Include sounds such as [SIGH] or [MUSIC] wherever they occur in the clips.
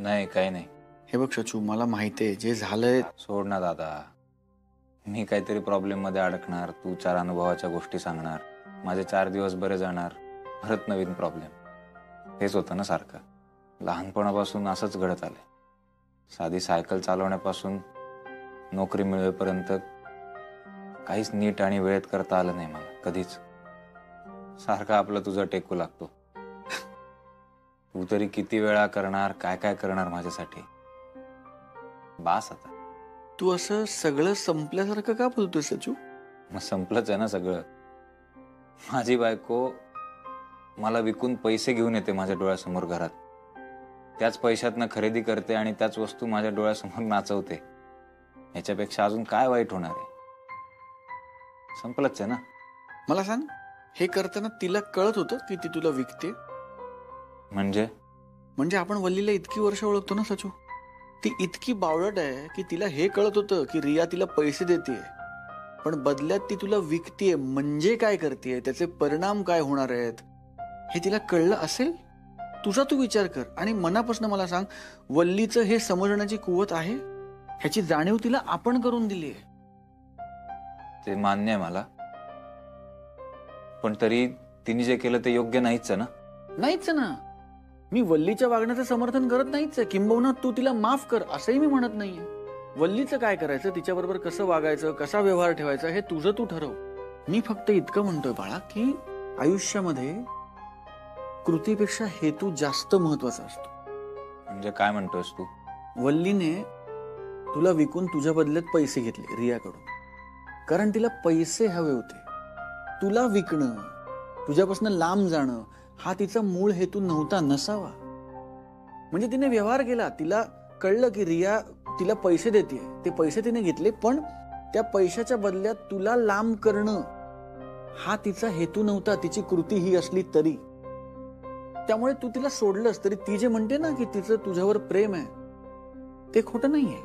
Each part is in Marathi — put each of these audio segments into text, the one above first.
नाही काही नाही. हे बघ सचू मला माहिती आहे जे झालंय सोड ना दादा. मी काहीतरी प्रॉब्लेममध्ये अडकणार तू चार अनुभवाच्या गोष्टी सांगणार माझे चार दिवस बरे जाणार परत नवीन प्रॉब्लेम हेच होतं ना सारखं. लहानपणापासून असंच घडत आलंय. साधी सायकल चालवण्यापासून नोकरी मिळेपर्यंत काहीच नीट आणि वेळेत करता आलं नाही मला कधीच. सारखं आपलं तुझं टेकू लागतो. तू तरी किती वेळा करणार काय काय करणार माझ्यासाठी? बास आता. तू असं सगळं संपल्यासारखं का बोलतोय सचू मग संपलंच आहे ना सगळं. माझी बायको मला विकून पैसे घेऊन येते माझ्या डोळ्यासमोर घरात. त्याच पैशातनं खरेदी करते आणि त्याच वस्तू माझ्या डोळ्यासमोर नाचवते. याच्यापेक्षा अजून काय वाईट होणार आहे? संपलंच आहे ना? मला सांग हे करताना तिला कळत होतं की ती तुला विकते? म्हणजे? म्हणजे आपण वल्लीला इतकी वर्ष ओळखतो ना सचू? ती इतकी बावळट आहे की तिला हे कळत होतं की रिया तिला पैसे देते पण बदल्यात ती तुला विकतीये म्हणजे काय करते त्याचे परिणाम काय होणार आहेत हे तिला कळलं असेल? तुझा तू विचार कर आणि मनापासून मला सांग वल्लीचं हे समजण्याची कुवत आहे? ह्याची जाणीव तिला आपण करून दिली आहे ते मान्य आहे मला. पण तरी तिने जे केलं ते योग्य नाहीच ना? नाहीच ना. मी वल्लीच्या वागण्याचं समर्थन करत नाहीच आहे. किंबहुना तू तिला माफ कर असंही मी म्हणत नाहीये. वल्लीचं काय करायचं? तिच्याबरोबर कसं वागायचं? कसा व्यवहार ठेवायचा? हे तुझं तू ठरव. मी फक्त इतकं म्हणतोय बाळा की आयुष्यामध्ये कृतीपेक्षा हेतू जास्त महत्त्वाचा असतो. म्हणजे काय म्हणतोयस तू? वल्लीने तुला विकून तुझ्या बदल्यात पैसे घेतले रियाकडून. कारण तिला पैसे हवे होते. तुला विकणं तुझ्यापासून लांब जाणं हा तिचा मूळ हेतू नव्हता नसावा. म्हणजे तिने व्यवहार केला. तिला कळलं की रिया तिला पैसे देते ते पैसे तिने घेतले पण त्या पैशाच्या बदल्यात तुला लांब करणं हा तिचा हेतू नव्हता. तिची कृती ही असली तरी. त्यामुळे तू तिला सोडलंस तरी ती जे म्हणते ना की तिचं तुझ्यावर प्रेम आहे ते खोटं नाहीये.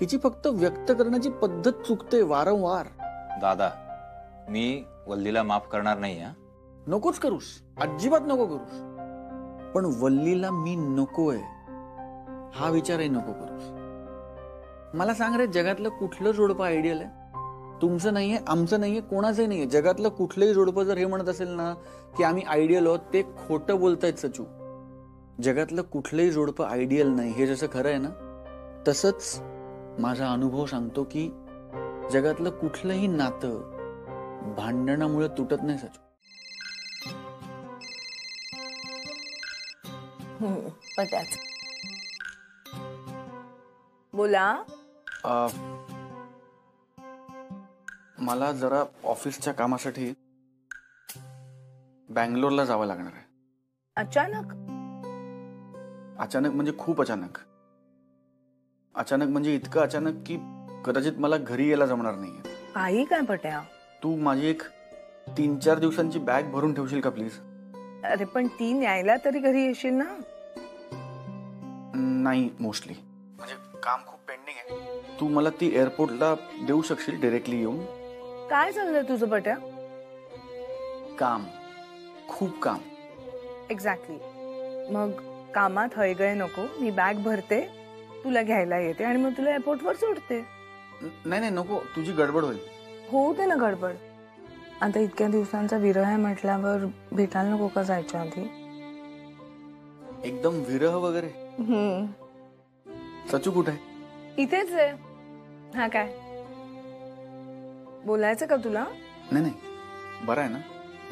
तिची फक्त व्यक्त करण्याची पद्धत चुकते वारंवार. दादा मी वल्लीला माफ करणार नाही हा. नकोच करूस. अजिबात नको करूस. पण वल्लीला मी नकोय हा विचारही नको करूस. मला सांग रे जगातलं कुठलं जोडपं आयडियल आहे? तुमचं नाहीये आमचं नाहीये कोणाचंही नाहीये. जगातलं कुठलंही जोडपं जर हे म्हणत असेल ना की आम्ही आयडियल आहोत ते खोटं बोलतायत सचू. जगातलं कुठलंही जोडपं आयडियल नाही. हे जसं खरं आहे ना तसंच माझा अनुभव सांगतो की जगातलं कुठलंही नातं भांडणामुळे तुटत नाही सचू. पत्याच बोला. अ, मला जरा ऑफिसच्या कामासाठी बँगलोरला जावं लागणार आहे. अचानक? अचानक म्हणजे खूप अचानक. अचानक म्हणजे इतकं अचानक की कदाचित मला घरी यायला जमणार नाही काही काय पट्या? तू माझी एक तीन चार दिवसांची बॅग भरून ठेवशील का प्लीज? अरे पण ती न्यायला तरी घरी येशील ना? नाही मोस्टली म्हणजे काम खूप पेंडिंग आहे. तू मला ती एअरपोर्टला देऊ शकशील डिरेक्टली येऊन? काय चाललंय तुझं पट्या काम. खूप काम. एक्झॅक्टली मग कामात हयगय नको मी बॅग भरते तुला घ्यायला येते आणि मग तुला एअरपोर्टवर सोडते. नाही नाही नको तुझी गडबड होईल. होऊ दे ना गडबड. आता इतक्या दिवसांचा विरह आहे म्हटल्यावर भेटायला नको का जायच्या आधी? एकदम विरह वगैरे? हम्म. सचू कुठे? आहे इथेच आहे. हा काय? बोलायचं का तुला? नाही नाही. बरं आहे ना?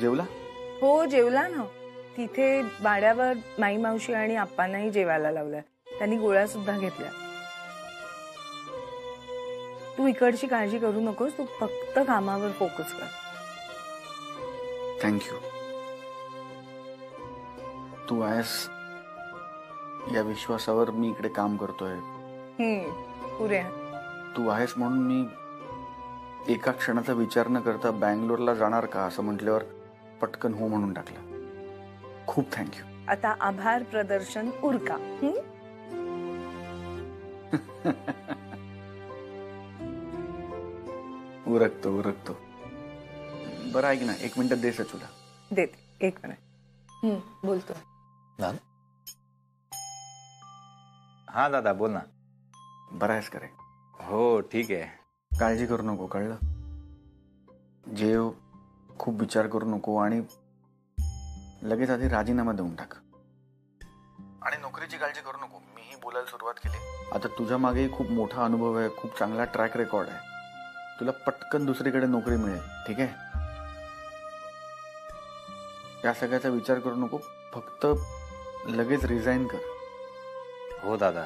जेवला? हो जेवला ना. तिथे वाड्यावर माई मावशी आणि आप्पांनाही जेवायला लावलंय. त्यांनी गोळ्या सुद्धा घेतल्या. तू इकडची काळजी करू नकोस. तू फक्त कामावर फोकस कर. थँक्यू तू आहेस या विश्वासावर मी इकडे काम करतोय. हम्म पुरे आहे. तू आहेस म्हणून मी एका क्षणाचा विचार न करता बँगलोरला जाणार का असं म्हटल्यावर पटकन हो म्हणून टाकलं. खूप थँक्यू आता आभार प्रदर्शन उरका. हम्म? [LAUGHS] उरकतो उरकतो. बरं ऐक ना एक मिनिटात दे सचूला देते एक मिनिट. हम्म, बोलतो. हा दादा बोल ना. बरं आहेस करे हो ठीक आहे. काळजी करू नको कळलं? जेव खूप विचार करू नको आणि लगेच आधी राजीनामा देऊन टाक. आणि नोकरीची काळजी करू नको. मीही बोलायला सुरुवात केली. आता तुझ्या मागेही खूप मोठा अनुभव आहे खूप चांगला ट्रॅक रेकॉर्ड आहे. तुला पटकन दुसरीकडे नोकरी मिळेल ठीक आहे? या सगळ्याचा विचार करू नको फक्त लगेच रिझाईन कर. हो दादा.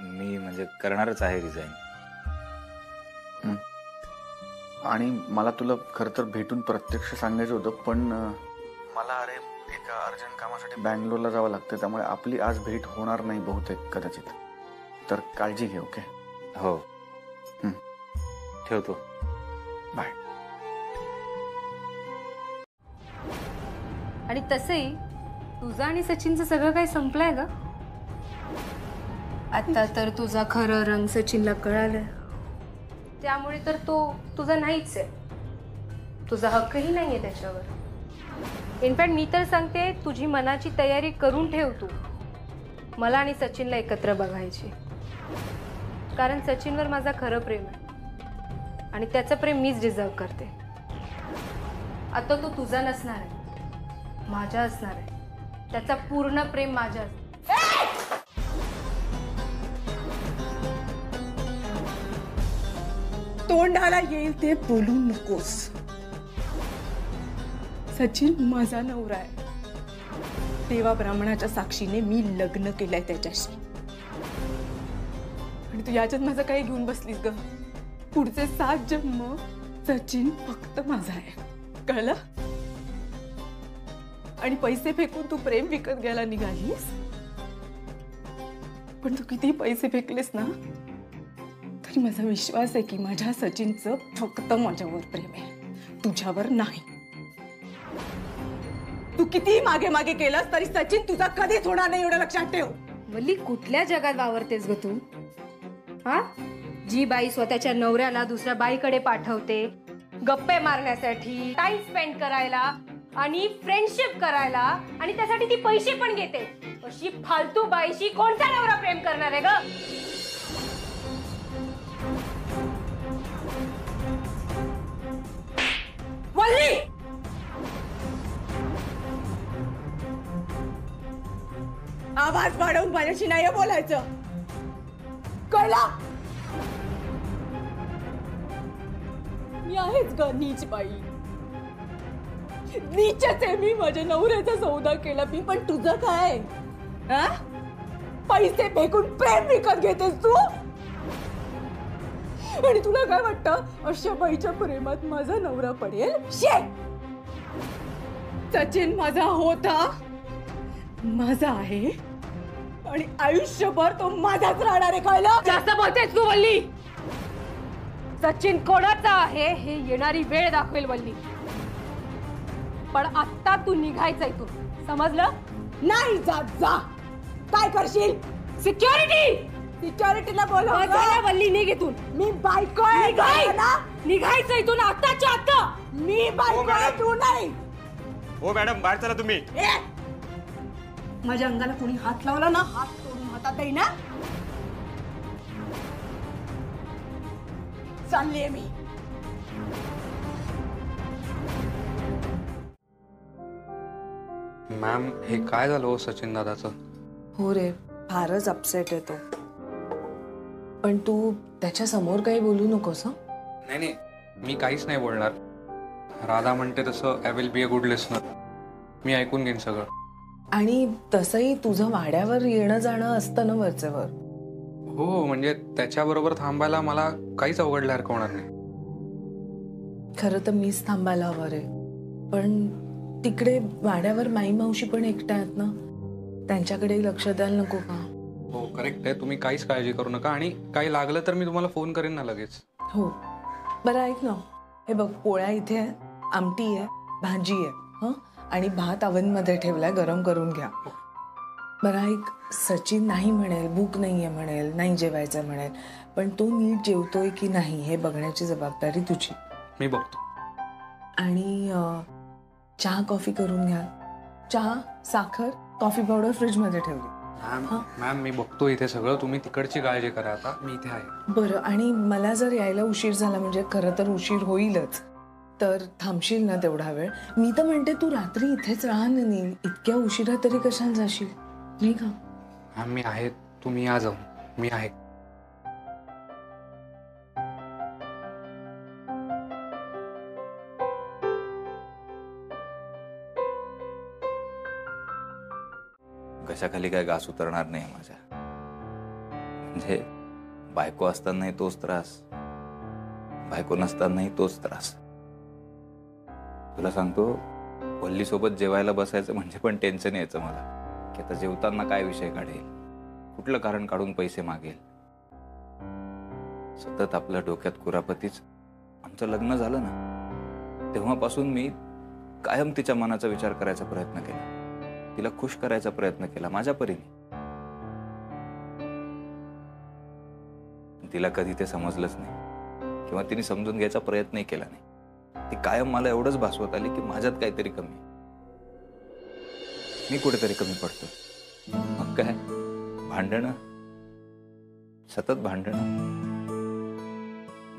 मी म्हणजे करणारच आहे रिझाईन आणि मला तुला खरं तर भेटून प्रत्यक्ष सांगायचं होतं पण मला अरे एका अर्जंट कामासाठी बँगलोरला जावं लागतं त्यामुळे आपली आज भेट होणार नाही बहुतेक कदाचित. तर काळजी घे ओके? हो. हं. ठेवतो. बाय. आणि तसंही तुझं आणि सचिनचं सगळं काही संपलंय ग? आता तर तुझा खरं रंग सचिनला कळालं. त्यामुळे तर तो तुझा नाहीच आहे. तुझा हक्कही नाहीये त्याच्यावर. इनफॅक्ट मी तर सांगते तुझी मनाची तयारी करून ठेव तू. मला आणि सचिनला एकत्र बघायची. कारण सचिनवर माझा खरं प्रेम आहे. आणि त्याचं प्रेम मीच डिझर्व करते. आता तो तुझा नसणार आहे. माझ्या असणार आहे. त्याचा पूर्ण प्रेम माझ्या तोंडाला येईल ते बोलू नकोस. सचिन माझा नवरा आहे. देवा ब्राह्मणाच्या साक्षीने मी लग्न केलंय त्याच्याशी. आणि तू याच्यात माझं काही घेऊन बसलीस ग? पुढचे सात जन्म सचिन फक्त माझा आहे. कळलं? आणि पैसे फेकून तू प्रेम विकत घ्यायला निघालीस? पण तू किती पैसे फेकलेस ना? आणि माझा विश्वास आहे की माझ्या सचिनचं फक्त माझ्यावर प्रेम आहे. तुझ्यावर नाही. तू कितीही मागे मागे केलंस तरी सचिन तुझा कधीच होणार नाही एवढं लक्षात ठेव. वल्ली कुठल्या जगात वावरतेस ग तू? हा? जी बाई स्वतःच्या नवऱ्याला दुसऱ्या बाईकडे पाठवते गप्पे मारण्यासाठी टाइम स्पेंड करायला आणि फ्रेंडशिप करायला आणि त्यासाठी ती पैसे पण घेते. अशी फालतू बाईशी कोणता नवरा प्रेम करणार आहे ग? वल्ली! आवाज वाढवून माझ्याशी नाही बोलायचं. कळला? मी आहेच ग नीच बाई नीचच आहे मी माझ्या नवऱ्याचा सौदा केला मी पण तुझं काय? हा? पैसे फेकून प्रेम विकत घेतेस तू? आणि तुला काय वाटतं? अशा बाईच्या प्रेमात माझा नवरा पडेल? शे! सचिन माझा होता. माझा आहे. आणि आयुष्यभर तो माझाच राहणार आहे कळलं? जास्त बोलतेस तू वल्ली. सचिन कोणाचा आहे हे येणारी वेळ दाखवेल वल्ली. पण आत्ता तू निघायचं इथून. समजलं? नाही जात जा. काय करशील? सिक्युरिटी सिक्युरिटीला बोलव वल्ली निघ इथून मी बायको आहे निघाय. ना? निघायचं इथून आत्ताच्या आत्ता. मी बायको आहे तू नाही. हो मॅडम बाहेर चला तुम्ही. ए! माझ्या अंगाला कोणी हात लावला ना? हात तोडून हातात आहे ना चाललीये मी. मॅम हे काय झालं हो सचिन दादाचं? हो रे फारच अपसेट आहे तो. पण तू त्याच्यासमोर काही बोलू नकोस हं? नाही नाही. मी काहीच नाही बोलणार. राधा म्हणते तसं I will be a good listener मी ऐकून घेईन सगळं. आणि तसंही तुझं वाड्यावर येणं जाणं असतं ना वरचेवर हो म्हणजे त्याच्याबरोबर थांबायला मला काहीच अवघडल्यासारखं होणार नाही. खरं तर मीच थांबायला हवं रे. पण तिकडे वाड्यावर माई मावशी पण एकट्या आहेत ना? त्यांच्याकडे लक्ष द्यायला नको का? हो करेक्ट आहे. तुम्ही काहीच काळजी करू नका. आणि काही लागलं तर मी तुम्हाला फोन करेन ना लगेच. हो. बरं ऐक ना. हे बघ पोळ्या इथे आहे आमटी आहे भाजी आहे हं? आणि भात मध्ये ठेवलाय गरम करून घ्या. बरं ऐक सचिन नाही म्हणेल भूक नाहीये म्हणेल नाही जेवायचं म्हणेल पण तो नीट जेवतोय की नाही हे बघण्याची जबाबदारी तुझी. मी बघतो. आणि अं, चहा कॉफी करून घ्या. चहा साखर कॉफी पावडर फ्रीजमध्ये ठेवली. मॅम? मॅम मी बघतो इथे सगळं. तुम्ही तिकडची काळजी करा आता. मी इथे आहे. बरं आणि मला जर यायला उशीर झाला म्हणजे खरं तर उशीर होईलच तर थांबशील ना तेवढा वेळ. मी तर म्हणते तू रात्री इथेच राहा ना नील इतक्या उशिरा तरी कशाला जाशील? नाही का? मॅम मी आहे. तुम्ही या जाऊन. मी आहे. कशाखाली काय घास उतरणार नाही माझ्या. म्हणजे बायको असतानाही तोच त्रास. बायको नसतानाही तोच त्रास. तुला सांगतो वल्लीसोबत जेवायला बसायचं म्हणजे पण टेन्शन यायचं मला. की आता जेवताना काय विषय काढेल? कुठलं कारण काढून पैसे मागेल? सतत आपल्या डोक्यात कुरापतीच. आमचं लग्न झालं ना तेव्हापासून मी कायम तिच्या मनाचा विचार करायचा प्रयत्न केला. तिला खुश करायचा प्रयत्न केला माझ्या परीने तिला कधी ते समजलंच नाही किंवा तिने समजून घ्यायचा प्रयत्नही केला नाही. ती कायम मला एवढंच भासवत आली की माझ्यात काहीतरी कमी मी कुठेतरी कमी पडतो मग काय? भांडणं? सतत भांडणं?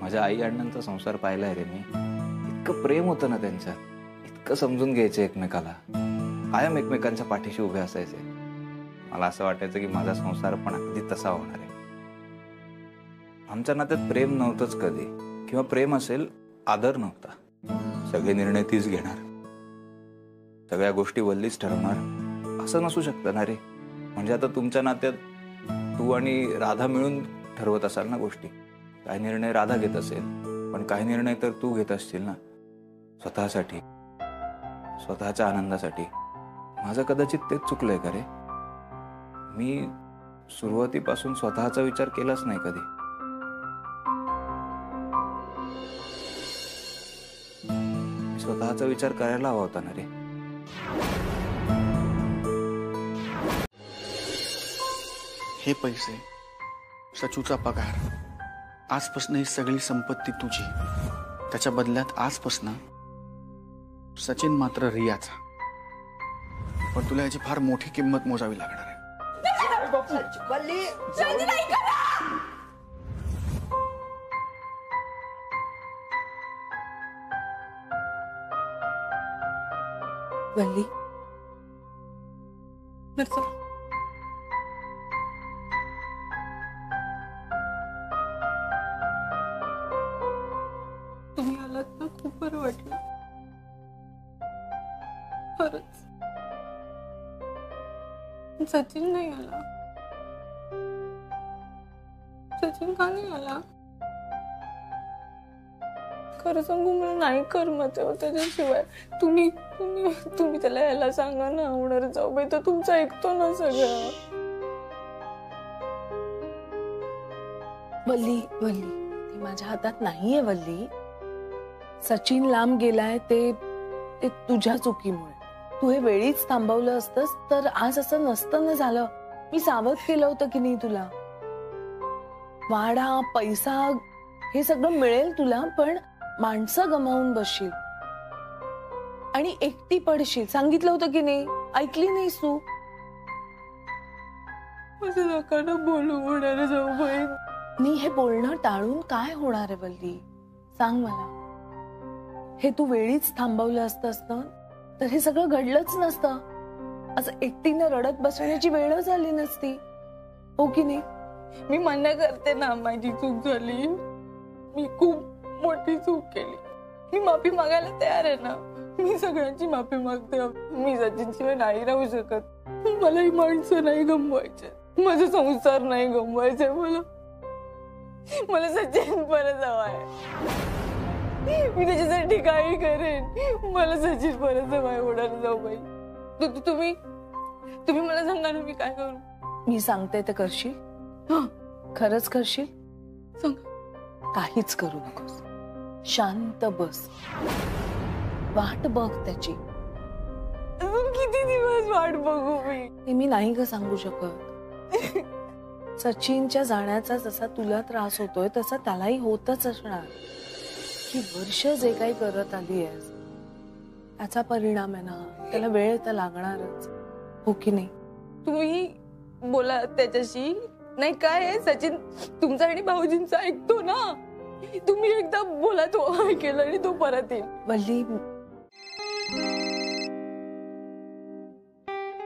माझ्या आई अण्णांचा संसार पाहिला आहे रे मी. इतकं प्रेम होतं ना त्यांच्यात. इतकं समजून घ्यायचं एकमेकाला. कायम एकमेकांच्या पाठीशी उभे असायचे. मला असं वाटायचं की माझा संसार पण अगदी तसा होणार आहे. आमच्या नात्यात प्रेम नव्हतंच कधी. किंवा प्रेम असेल आदर नव्हता. सगळे निर्णय तीच घेणार. सगळ्या गोष्टी वल्लीच ठरवणार. असं नसू शकतं ना रे. म्हणजे आता तुमच्या नात्यात तू आणि राधा मिळून ठरवत असाल ना गोष्टी. काही निर्णय राधा घेत असेल पण काही निर्णय तर तू घेत असशील ना. स्वतःसाठी. स्वतःच्या आनंदासाठी. माझं कदाचित तेच चुकलंय का रे? मी सुरुवातीपासून स्वतःचा विचार केलाच नाही कधी. मी स्वतःचा विचार करायला हवा होता ना रे. हे पैसे सचूचा पगार. आजपासून ही सगळी संपत्ती तुझी. त्याच्या बदल्यात आजपासून सचिन मात्र रियाचा. पण तुला याची फार मोठी किंमत मोजावी लागणार आहे. वल्ली तुम्ही आलात ना, खूप बरं वाटलं. खरंच. सचिन नाही आला सचिन का नाही आला खरं सांगू मला नाही करमत आहे हो त्याच्याशिवाय. तुम्ही तुम्ही तुम्ही त्याला यायला सांगा ना होणार जाऊ बाई तर तुमचं ऐकतो ना सगळं. वल्ली वल्ली ती माझ्या हातात नाहीये वल्ली. सचिन लांब गेलाय ते ते तुझ्या चुकीमुळे. तू हे वेळीच थांबवलं असतंस तर आज असं नसतं ना झालं. मी सावध केलं होतं की नाही तुला? वाडा पैसा हे सगळं मिळेल तुला पण माणसं गमावून बसशील. आणि एकटी पडशील. सांगितलं होतं की नाही? ऐकली नाहीस तू? बोलू होणार जाऊ मी हे बोलणं टाळून काय होणार आहे वल्ली सांग मला. हे तू वेळीच थांबवलं असतंस ना? तर हे सगळं घडलंच नसतं. असं एकटीनं रडत बसण्याची वेळच आली नसती. हो की नाही? मी मान्य करते ना माझी चूक झाली. मी खूप मोठी चूक केली. मी माफी मागायला तयार आहे ना. मी सगळ्यांची माफी मागते. मी सचिनशिवाय नाही राहू शकत. मला ही माणसं नाही गमवायचे. माझा संसार नाही गमवायचे मला. मला सचिन परत हवाय मी त्याच्यासाठी काही करेन. मला सचिन परत हवाय होणार जाऊ बाई. तुम्ही? तुम्ही मला सांगा ना मी काय करू? मी सांगते ते करशील? हं. खरंच करशील? सांग. काहीच करू नकोस. शांत बस. वाट बघ त्याची. किती दिवस वाट बघू मी? ते मी नाही का सांगू शकत. सचिनच्या जाण्याचा जसा तुला त्रास होतोय तसा त्यालाही होतच असणार. ही वर्ष जे काही करत आली आहेस त्याचा परिणाम आहे ना त्याला वेळ तर लागणारच. हो की नाही? तुम्ही बोला त्याच्याशी. नाही काय आहे सचिन? तुमचा आणि भाऊजींचा ऐकतो ना? तुम्ही एकदा बोला तो ऐकेल आणि तो परत येईल. वल्ली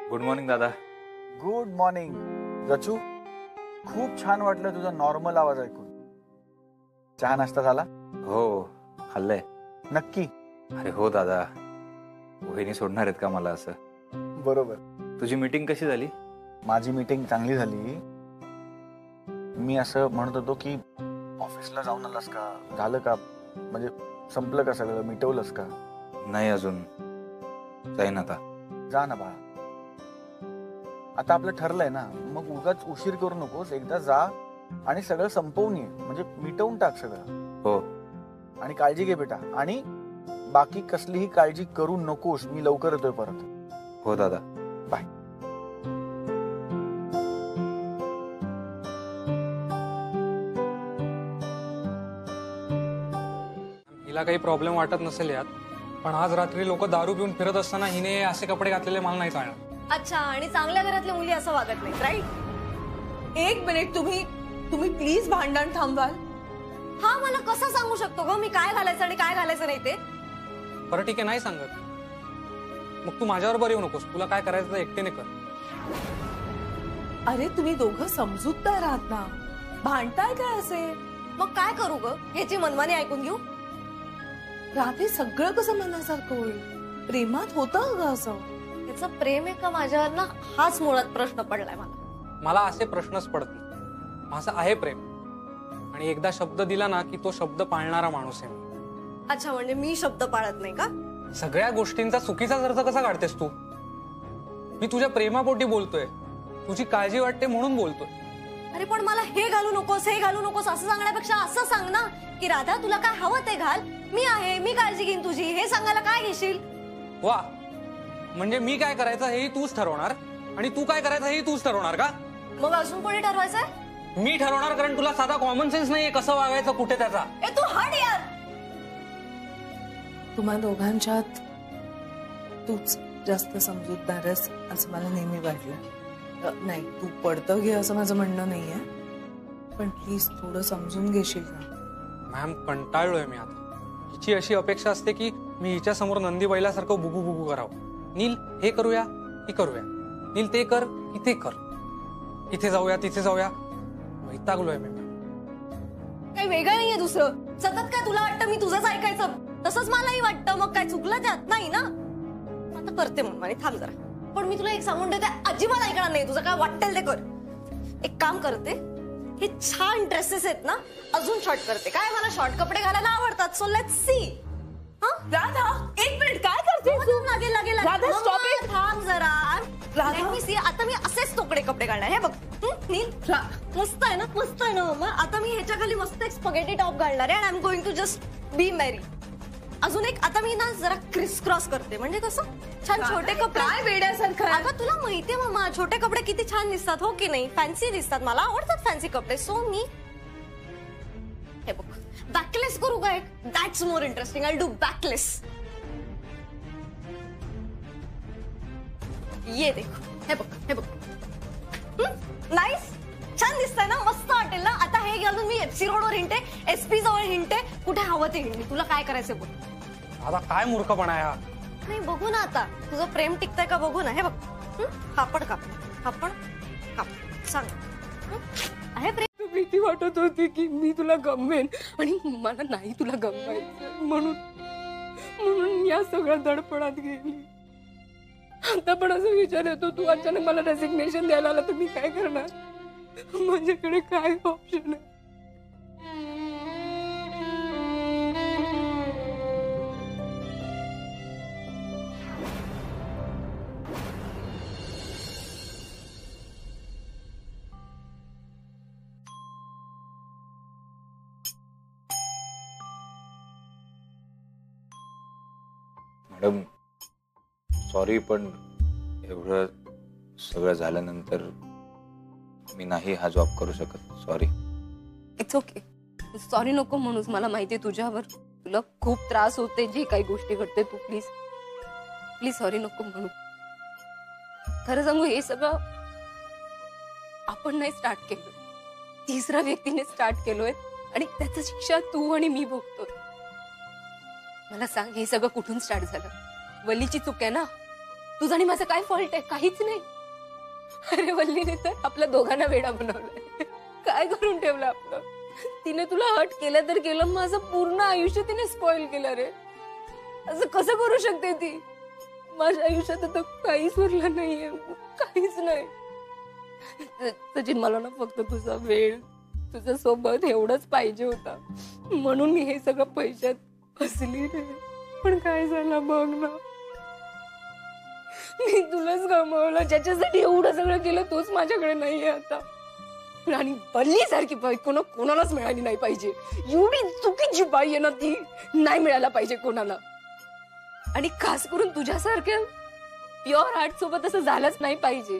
गुड मॉर्निंग दादा. Good morning. रचू खूप छान वाटलं तुझा नॉर्मल आवाज ऐकून. चहा नाश्ता झाला? हो. खाल्लंय नक्की. अरे हो दादा वहिनी सोडणार आहेत का मला असं? बरोबर. तुझी मीटिंग कशी झाली? माझी मीटिंग चांगली झाली. मी असं म्हणत होतो की ऑफिसला जाऊन आलास का? झालं का? म्हणजे संपलं का सगळं? मिटवलंस का? नाही अजून. जाईन आता. जा ना बाळा. आता आपलं ठरलंय ना मग उगाच उशीर करू नकोस. एकदा जा आणि सगळं संपवून ये. म्हणजे मिटवून टाक सगळं. हो. आणि काळजी घे बेटा. आणि बाकी कसलीही काळजी करू नकोस. मी लवकर येतोय परत. हो दादा. हिला काही प्रॉब्लेम वाटत नसेल यात. पण आज रात्री लोक दारू पिऊन फिरत असताना हिने असे कपडे घातलेले मला नाही चालणार अच्छा आणि चांगल्या घरातल्या मुली असं वागत नाहीत राईट एक मिनिट तुम्ही तुम्ही प्लीज भांडण थांबवाल. हा मला कसं सांगू शकतो ग? मी काय घालायचं आणि काय घालायचं नाही ते? बरं ठीक आहे नाही सांगत. मग तू माझ्यावर बरं येऊ नकोस. तुला काय करायचं ते एकटीने कर. अरे तुम्ही दोघं समजूतदार आहात ना. भांडताय काय असे? मग काय करू ग? ह्याची मनमानी ऐकून घेऊ? राधे सगळं कसं मनासारखं होईल? प्रेमात होतं ग असं? त्याचं प्रेम आहे का माझ्यावर ना हाच मुळात प्रश्न पडलाय मला. मला असे प्रश्नच पडत नाही. माझं आहे प्रेम. आणि एकदा शब्द दिला ना की तो शब्द पाळणारा माणूस आहे. मी अच्छा म्हणजे मी शब्द पाळत नाही का? सगळ्या गोष्टींचा चुकीचा अर्थ कसा काढतेस तू? मी तुझ्या प्रेमापोटी बोलतोय. तुझी काळजी वाटते म्हणून बोलतोय. अरे पण मला हे घालू नकोस हे घालू नकोस असं सांगण्यापेक्षा असं सांग ना. की राधा तुला काय हवं ते घाल. मी आहे मी काळजी घेईन तुझी. हे सांगायला काय घेशील? वा. म्हणजे मी काय करायचं हेही तूच ठरवणार आणि तू काय करायचं हेही तूच ठरवणार का? मग अजून कोणी ठरवायचंय? मी ठरवणार कारण तुला साधा कॉमन सेन्स नाहीये कसं वागायचं कुठे त्याचा. ए तू हट यार. तुम्हा दोघांच्यात तूच जास्त समजूतदारच असं मला नेहमी वाटलं. अ, नाही तू पडतं घे असं माझं म्हणणं नाहीये. पण प्लीज थोडं समजून घेशील का? मॅम कंटाळलोय मी आता. हिची अशी अपेक्षा असते की मी हिच्या समोर नंदी बैलासारखं बुगू बुगू करावं. नील हे करूया ही करूया. नील ते कर की ते कर. इथे जाऊया तिथे जाऊया. वैतागलोय मी. काही वेगळं नाहीये दुसरं. सतत काय तुला वाटतं मी तुझंच ऐकायचं? तसंच मलाही वाटतं. मग काय चुकलं त्यात? नाही ना? आता करते मग मला थांब जरा. पण मी तुला एक सांगून देते अजिबात ऐकणार नाही. तुझं काय वाटेल ते कर. एक काम करते. हे छान ड्रेसेस आहेत ना अजून शॉर्ट करते. काय मला शॉर्ट कपडे घालायला आवडतात? सो लेट सी राधा एक मिनिट काय करते लागेल लागेल. लागेल. थांब जरा. Let me see. आता मी असेच तोकडे कपडे घालणार. हे बघ. हं, नील? मस्त आहे ना? मस्त आहे ना मम्मा आता मी ह्याच्या खाली मस्त एक स्पगेटी टॉप घालणार आहे and I am going to just be merry अजून एक आता मी ना जरा क्रिस क्रॉस करते. म्हणजे कसं? छान छोटे कपडे. काय वेड्यासारखं आहे? अगं तुला माहितीये मामा छोटे कपडे किती छान दिसतात हो की नाही? फॅन्सी दिसतात. मला आवडतात फॅन्सी कपडे. सो मी हे बघ. बॅकलेस करू का एक? That's more interesting I do backless ये देख हे बघ हे बघ. नाईस छान दिसतंय ना मस्त वाटेल ना. आता हे घालून मी एफसी रोडवर हिंटे एसपी जवळ हिंटे कुठे हवं ते हिंटे तुला काय करायचंय बोल. आता काय मूर्खपणा आहे हा? नाही बघू ना आता. तुझं प्रेम टिकतंय का बघू ना. हे बघ. हं? कापड काप. कापड काप. सांग. हं? आहे प्रेम? भीती वाटत होती की मी तुला गमवेन आणि मला नाही तुला गमवायचं. म्हणून म्हणून या सगळ्या दडपणात गेली. आता पण असं विचार येतो तू अचानक मला रेसिग्नेशन द्यायला आला तर मी काय करणार? माझ्याकडे काय ऑप्शन आहे? मॅडम सॉरी पण एवढं सगळं झाल्यानंतर मी नाही हा जॉब करू शकत. सॉरी इट्स ओके सॉरी नको म्हणूस मला माहितीये तुझ्यावर. तुला खूप त्रास होते जे काही गोष्टी घडते तू प्लीज प्लीज सॉरी नको म्हणू. खरं सांगू हे सगळं आपण नाही स्टार्ट केलं. तिसऱ्या व्यक्तीने स्टार्ट केलोय आणि त्याचं शिक्षा तू आणि मी भोगतोय. मला सांग हे सगळं कुठून स्टार्ट झालं? वलीची चूक आहे ना? तुझं आणि माझं काय फॉल्ट आहे? काहीच नाही. अरे वल्लीने तर आपल्या दोघांना वेडा बनवलाय. काय करून ठेवलं आपलं? तिने तुला हट केलं तर केलं माझं पूर्ण आयुष्य तिने स्पॉइल केलं रे. असं कसं करू शकते ती? माझ्या आयुष्यात आता काहीच उरलं नाहीये. काहीच नाही. स- सचिन मला ना फक्त तुझा वेळ तुझ्या सोबत एवढंच पाहिजे होता. म्हणून मी हे सगळं पैशात फसली रे. पण काय झालं बघ ना. मी तुलाच गमावलं. ज्याच्यासाठी एवढं सगळं केलं तोच माझ्याकडे नाहीये आता. आणि बल्ली सारखी बायको कोणालाच मिळाली नाही पाहिजे. एवढी चुकीची बाई आहे ना ती नाही मिळायला पाहिजे कोणाला. आणि खास करून तुझ्यासारख्या प्युअर हार्ट सोबत असं झालंच नाही पाहिजे.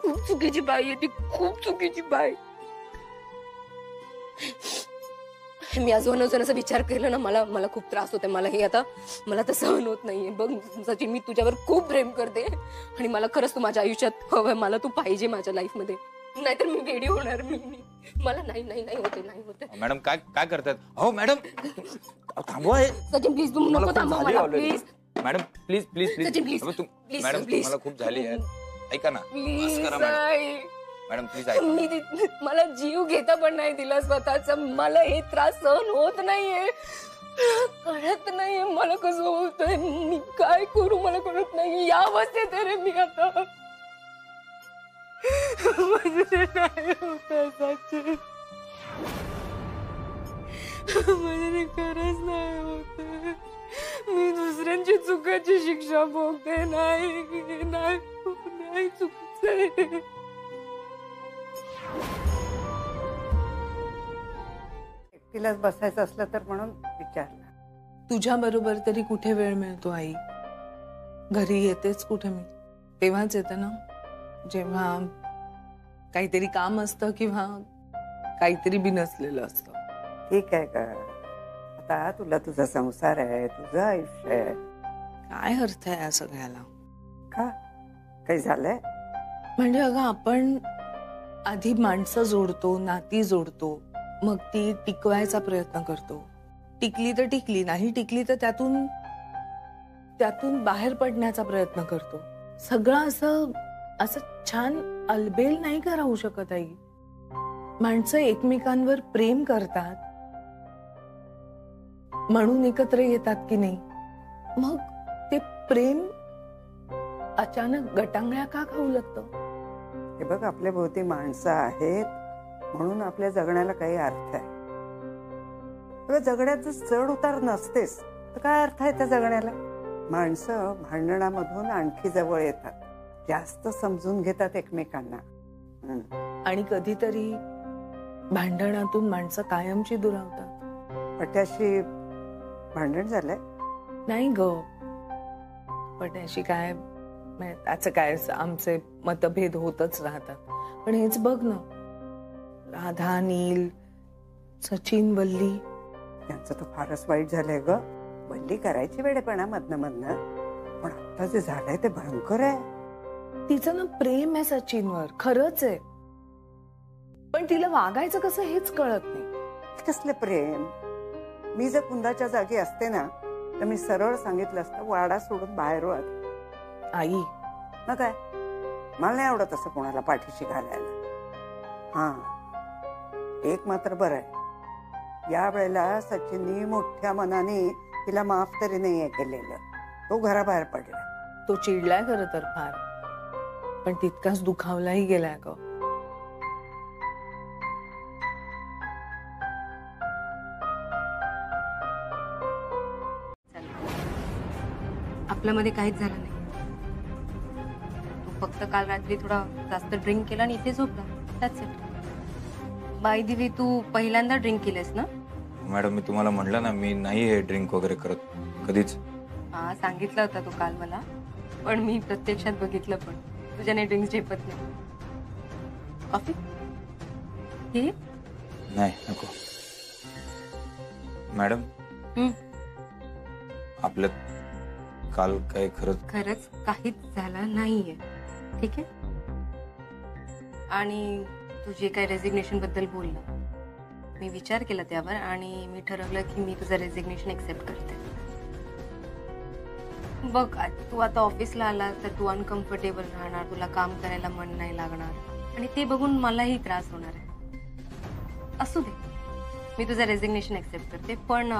खूप चुकीची बाई आहे ती खूप चुकीची बाई. मी अजून अजून असं विचार केला ना मला मला खूप त्रास होते मला हे आता मला तर सहन होत नाहीये. बघ सचिन मी तुझ्यावर खूप प्रेम करते आणि मला खरंच तू माझ्या आयुष्यात हवंय. मला तू पाहिजे माझ्या लाईफमध्ये. नाहीतर मी वेडी होणार मी मला नाही नाही नाही होते नाही होते. मॅडम काय काय करतात हो मॅडम थांबवा हे. सचिन प्लीज तू मला नको खूप झाली मला already. Please madam please please please Sachin, तुम- Please, मॅडम please. तुम्हाला खूप झाली आहे ऐका ना. प्लीज करा मॅडम. नाही मॅडम प्लीज ऐका. मी मला जीव घेता पण नाही दिला स्वतःचा. मला हे त्रास सहन होत नाहीये. कळत नाहीये मला कसं होतंय. मी काय करू? मला कळत नाही या अवस्थेत आहे रे मी आता. माझं नाही सचिन खरंच नाही होत मी दुसऱ्यांची चुकाची शिक्षा भोगते. नाही नाही नाही चुकीचं आहे एकटीलाच बसायचं असलं तर म्हणून विचारलं. तुझ्या बरोबर तरी कुठे वेळ मिळतो आई? घरी येतेच कुठे मी? तेव्हाच येते ना? जेव्हा काहीतरी काम असतं किंवा काहीतरी बी नसलेलं असतं. ठीक आहे का आता तुला तुझा संसार आहे तुझं आयुष्य आहे. काय अर्थ आहे या सगळ्याला? का? काही झालंय? म्हणजे अगं आपण आधी माणसं जोडतो नाती जोडतो मग ती टिकवायचा प्रयत्न करतो. टिकली तर टिकली नाही टिकली तर त्यातून त्यातून बाहेर पडण्याचा प्रयत्न करतो. सगळं असं असं छान अलबेल नाही का राहू शकत आई? माणसं एकमेकांवर प्रेम करतात. म्हणून एकत्र येतात की नाही? मग ते प्रेम अचानक गटांगळ्या का खाऊ लागतं? हे बघ आपल्या भोवती माणसं आहेत म्हणून आपल्या जगण्याला काही अर्थ आहे. अगं जगण्यात जर चढ उतार नसतेस. तर काय अर्थ आहे त्या जगण्याला? माणसं भांडणामधून आणखी जवळ येतात. जास्त समजून घेतात एकमेकांना. आणि कधीतरी भांडणातून माणसं कायमची दुरावतात. पट्याशी भांडण झालंय? नाही ग. पण अशी काय त्याचं काय आमचे मतभेद होतच राहतात. पण हेच बघ ना. राधा नील सचिन वल्ली. त्यांचं तर फारच वाईट झालंय ग. बंदी करायची वेळेपणा मधनं मधनं. पण आता जे झालंय ते भयंकर आहे. तिचं ना प्रेम आहे सचिनवर खरंच आहे. पण तिला वागायचं कसं हेच कळत नाही. कसलं प्रेम? मी जर कुंदाच्या जागी असते ना तर मी सरळ सांगितलं असतं वाडा सोडून बाहेर. आई. मग काय? मला नाही आवडत असं कोणाला पाठीशी घालायला. हा. एक मात्र बरं आहे. या वेळेला सचिननी मोठ्या मनाने तिला माफ तरी नाहीये केलेलं. तो घराबाहेर पडला. तो चिडलाय खरं तर फार. पण तितकाच दुखावलाही गेलाय ग. आपल्यामध्ये काहीच झालं नाही. फक्त काल रात्री थोडा जास्त ड्रिंक केला आणि इथे झोपला. त्याच इट बाय दिवी तू पहिल्यांदा ड्रिंक केलेस ना? मॅडम मी तुम्हाला म्हणलं ना मी नाही हे ड्रिंक वगैरे करत. कधीच. हा सांगितलं होता तो काल मला. पण मी प्रत्यक्षात बघितलं पण. तुझ्याने ड्रिंक झेपत नाही. कॉफी हे? नाही नको. मॅडम? हं. आपल्यात काल काय खरंच खरंच काहीच झालं नाहीये. ठीक आहे? आणि तू जे काय रेझिग्नेशनबद्दल बोललं मी विचार केला त्यावर आणि मी ठरवलं की मी तुझं रेझिग्नेशन एक्सेप्ट करते. बघ तू आता ऑफिसला आला तर तू अनकम्फर्टेबल राहणार तुला काम करायला मन नाही लागणार आणि ते बघून मलाही त्रास होणार आहे. असू दे मी तुझं रेझिग्नेशन एक्सेप्ट करते पण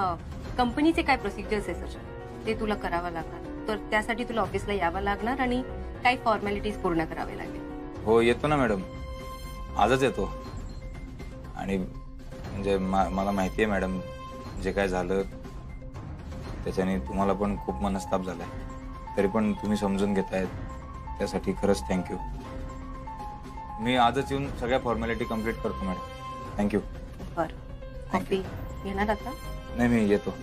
कंपनीचे काय प्रोसिजर्स आहे सर ते तुला करावं लागणार. तर त्यासाठी तुला ऑफिसला यावं लागणार आणि काही फॉर्मॅलिटीज पूर्ण करावे लागेल हो येतो ना मॅडम. आजच येतो. आणि म्हणजे मा- मला माहिती आहे मॅडम जे काय झालं त्याच्याने तुम्हाला पण खूप मनस्ताप झालाय. तरी पण तुम्ही समजून घेतायत त्यासाठी खरंच थँक्यू मी आजच येऊन सगळ्या फॉर्मॅलिटी कंप्लीट करतो मॅडम. थँक्यू बरं. कॉफी घेणार आता नाही मी येतो.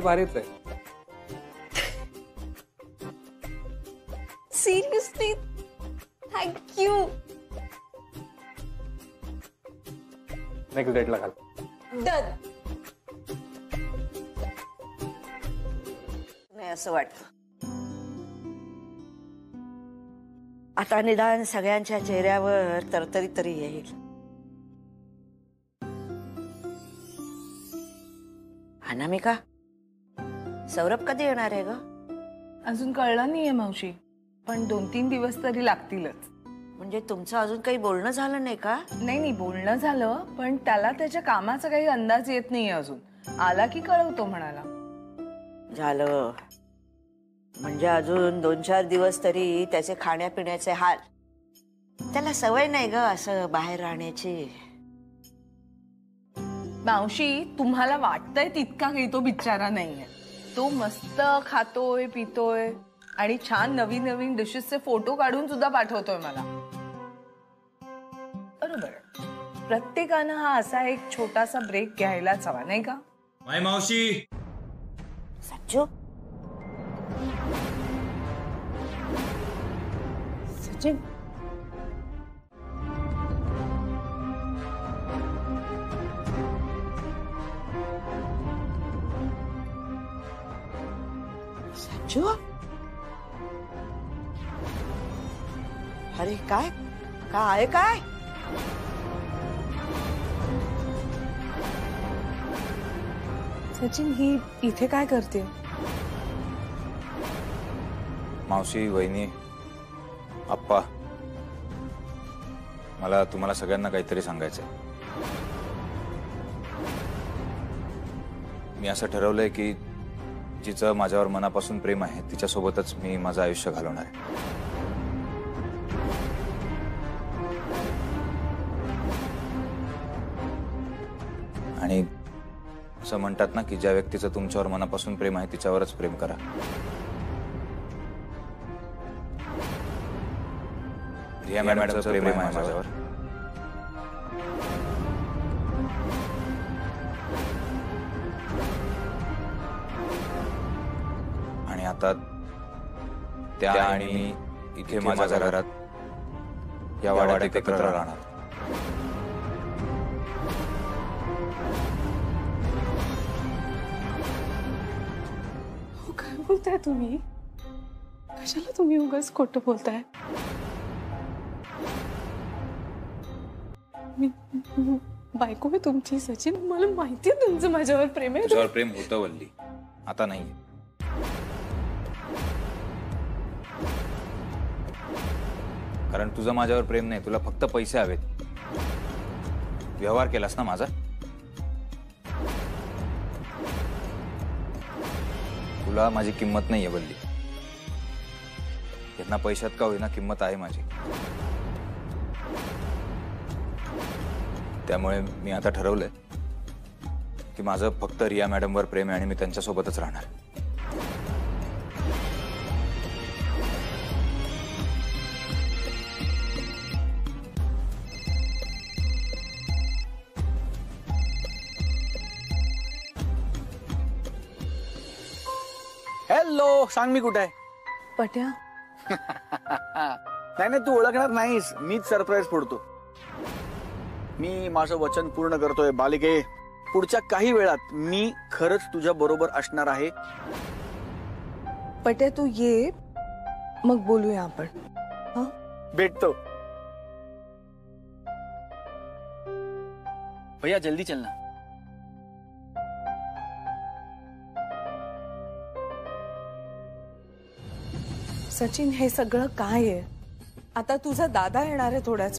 चॉईस भारीच आहे सिरियसली थँक्यू नेक्स्ट डेटला घाल डन नाही असं वाटत. आता निदान सगळ्यांच्या चेहऱ्यावर तरतरी तरी येईल. अनामिका सौरभ कधी येणार आहे ग? अजून कळलं नाहीये मावशी पण दोन तीन दिवस तरी लागतीलच. म्हणजे तुमचं अजून काही बोलणं झालं नाही का? नाही नाही बोलणं झालं पण त्याला त्याच्या कामाचा काही अंदाज येत नाहीये अजून. आला की कळवतो म्हणाला. झालं. म्हणजे अजून दोन चार दिवस तरी त्याचे खाण्यापिण्याचे हाल. त्याला सवय नाही ग असं बाहेर राहण्याची. मावशी तुम्हाला वाटतंय तितका काही तो बिचारा नाहीये. तो मस्त खातोय पितोय. आणि छान नवीन नवीन डिशेसचे फोटो काढून सुद्धा पाठवतोय मला. बरोबर. प्रत्येकानं हा असा एक छोटासा ब्रेक घ्यायलाच हवा नाही का? माय मावशी. सच्चू सचिन सच्चू अरे काय काय काय सचिन ही इथे काय करते? मावशी वहिनी आप्पा मला तुम्हाला सगळ्यांना काहीतरी सांगायचंय. मी असं ठरवलंय की जिचं माझ्यावर मनापासून प्रेम आहे तिच्यासोबतच मी माझं आयुष्य घालवणार आहे. आणि असं म्हणतात ना की ज्या व्यक्तीचं तुमच्यावर मनापासून प्रेम आहे तिच्यावरच प्रेम करा. रिया मॅडमचं प्रेम आहे माझ्यावर. आणि आता त्या आणि मी इथे माझ्या घरात या वाड्यात एकत्र राहणार. हो, काय बोलताय तुम्ही? कशाला तुम्ही उगाच खोटं बोलताय? मी मी- बायको आहे तुमची सचिन मला माहिती आहे तुमचं माझ्यावर प्रेम आहे तुझ्यावर प्रेम होतं वल्ली. आता नाही कारण तुझं माझ्यावर प्रेम नाही तुला फक्त पैसे हवेत. व्यवहार केलास ना माझा? तुला माझी किंमत नाही आहे बल्ली. यांना पैशात का होईना किंमत आहे माझी? त्यामुळे मी आता ठरवलंय की माझं फक्त रिया मॅडमवर प्रेम आहे आणि मी त्यांच्यासोबतच राहणार. हॅलो सांग मी कुठे आहे? पट्या. [LAUGHS] नाही नाही तू ओळखणार नाहीस. मीच सरप्राईज फोडतो. मी माझं वचन पूर्ण करतोय बालिके. पुढच्या काही वेळात मी खरंच तुझ्या बरोबर असणार आहे. पट्या तू ये. मग बोलूया आपण. हा? भेटतो. भैया जल्दी चलना. सचिन हे सगळं काय आहे? आता तुझा दादा येणार आहे थोड्याच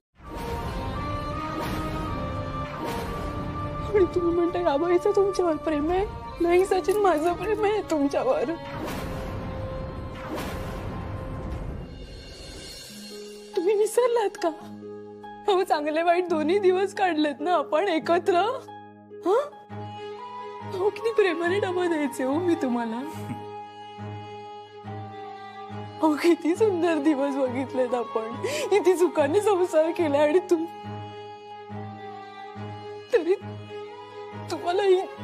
तुम्ही म्हणता याबाईचं तुमच्यावर प्रेम आहे. नाही सचिन माझं प्रेम आहे तुमच्यावर. तुम्ही विसरलात का? हो चांगले वाईट दोन्ही दिवस काढलेत ना आपण एकत्र? हा? हो किती प्रेमाने डबा द्यायचे हो मी तुम्हाला. अहो किती सुंदर दिवस बघितलेत आपण. किती सुखाने संसार केला आणि तुम तरी तुम्हाला हि-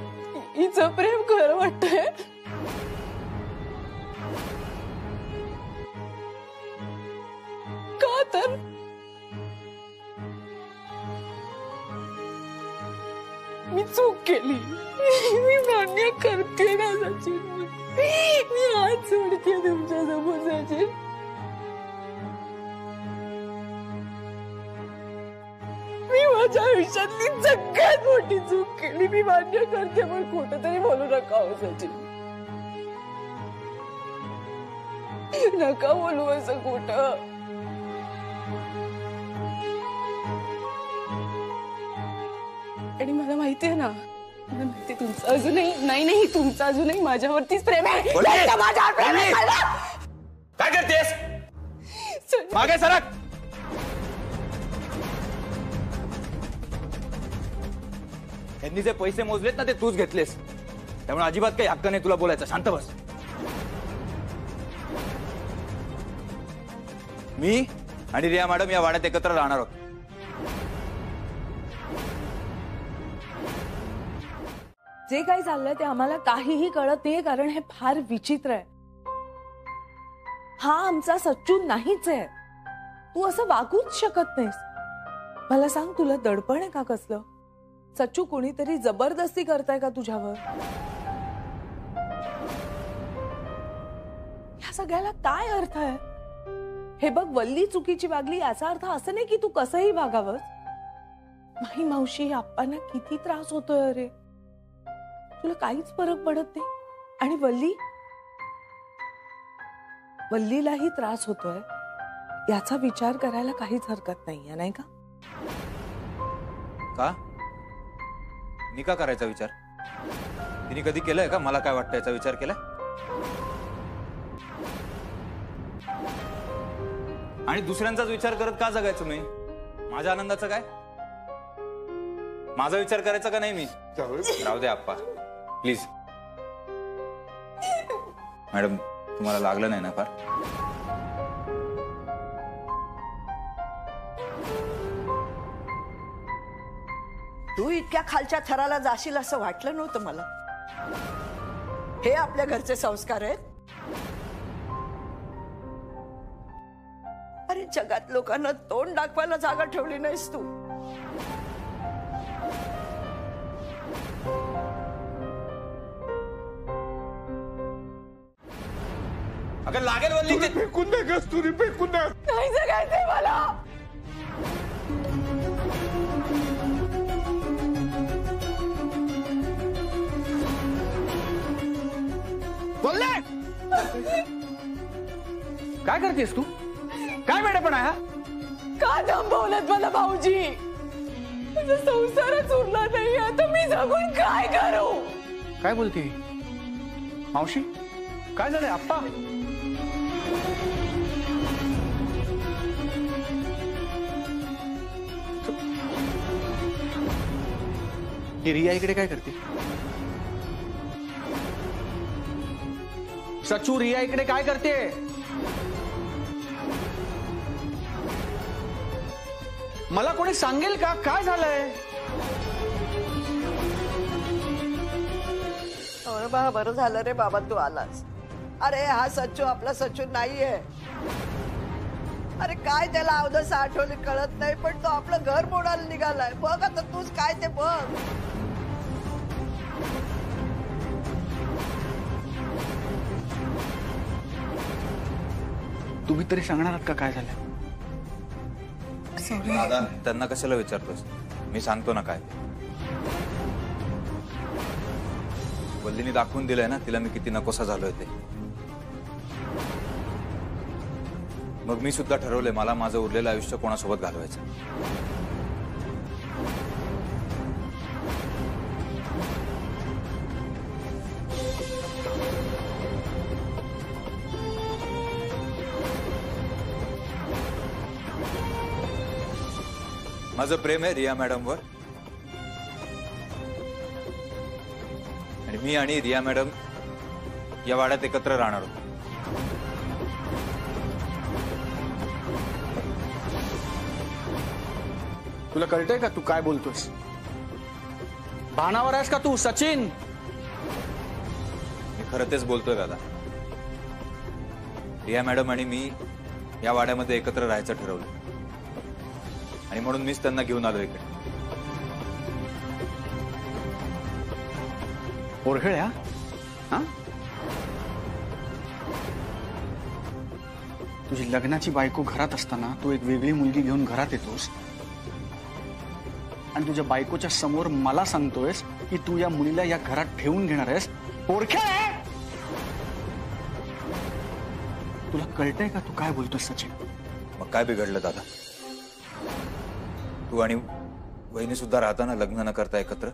हिचं प्रेम खरं वाटतंय? का तर? मी चूक केली. मी मान्य करते ना सचिन. मी हात सोडते तुमच्यासमोर सचिन मी माझ्या आयुष्यातली सगळ्यात मोठी चूक केली. मी मान्य करते पण खोट तरी बोलू नका हो सचिन. नका बोलू असं खोट आणि मला माहितीये ना तुमचं अजूनही नाही नाही तुमचं अजूनही माझ्यावरतीच प्रेम आहे. तुमचं माझ्यावर प्रेम आहे, कळलं? काय करतेस? सचिन, मागे सरक! यांनी जे पैसे मोजलेत ना ते तूच घेतलेस. त्यामुळे अजिबात काही हक्क नाही तुला बोलायचं. शांत बस. मी आणि रिया मॅडम या वाड्यात एकत्र राहणार आहोत. जे काही चाललंय ते आम्हाला काहीही कळत नाहीये कारण हे फार विचित्र आहे. हा आमचा सच्चू नाहीच आहे. तू असं वागूच शकत नाहीस. मला सांग तुला दडपण आहे का कसलं? सच्चू कोणीतरी जबरदस्ती करताय का तुझ्यावर? या सगळ्याला काय अर्थ आहे? हे बघ वल्ली चुकीची वागली याचा अर्थ असं नाही की तू कसंही वागावं माही मावशी आप्पांना किती त्रास होतोय अरे. तुला काहीच फरक पडत नाही. आणि वल्ली वल्लीलाही त्रास होतोय. याचा विचार करायला काहीच हरकत नाहीये नाही का? का? मी का करायचा विचार? तिने कधी केलंय का? मला काय वाटतं याचा विचार केलाय आणि दुसऱ्यांचाच विचार करत का जगायचं मी? माझ्या आनंदाचं काय? माझा विचार करायचा का नाही मी? राहू दे आप्पा. प्लीज. मॅडम तुम्हाला लागलं नाही ना फार? तू इतक्या खालच्या थराला जाशील असं वाटलं नव्हतं मला. हे आपल्या घरचे संस्कार आहेत. अरे जगात लोकांना तोंड दाखवायला जागा ठेवली नाहीस तू. अगं लागेल वल्ली ते- फेकून दे कस्तुरी फेकून दे. नाही जगायचंय मला. बोलले काय करतेस तू? काय वेडेपण आहे हा? का थांबवलं मला भाऊजी? माझा संसारच उरला नाही आता मी जगून काय करू? काय बोलते? मावशी काय झालंय? आप्पा? ही रिया इकडे काय करते? सचू रिया इकडे काय करते? मला कोणी सांगेल का? काय झालंय? बा बरं झालं रे बाबा तू आलास. अरे हा सच्चू आपला सच्चू नाहीये. अरे काय त्याला अवधस आठवली कळत नाही पण तो आपलं घर मोडायला निघालाय. बघ आता तूच काय ते बघ. तुम्ही तरी सांगणार आहात का काय झालं दादा त्यांना कशाला विचारतोस? मी सांगतो ना काय. वल्लीने दाखवून दिलंय ना तिला मी किती नकोसा झालोय ते. मग मी सुद्धा ठरवलंय मला माझं उरलेलं आयुष्य कोणासोबत घालवायचं. माझं प्रेम आहे रिया मॅडमवर. आणि मी आणि रिया मॅडम या वाड्यात एकत्र राहणार होतो तुला कळतंय का तू काय बोलतोस भानावर आहेस का तू सचिन? मी खरं तेच बोलतोय दादा. रिया मॅडम आणि मी या वाड्यामध्ये एकत्र राहायचं ठरवलं. आणि म्हणून मीच त्यांना घेऊन आलो इकडे. ओळखेळ्या हा? तुझी लग्नाची बायको घरात असताना तू एक वेगळी मुलगी घेऊन घरात येतोस. आणि तुझ्या बायकोच्या समोर मला सांगतोयस की तू या मुलीला या घरात ठेवून घेणार आहेस. ओळखे तुला कळतंय का तू काय बोलतोस सचिन? मग काय बिघडलं दादा? तू आणि वहिनी सुद्धा राहताना लग्न न करता एकत्र?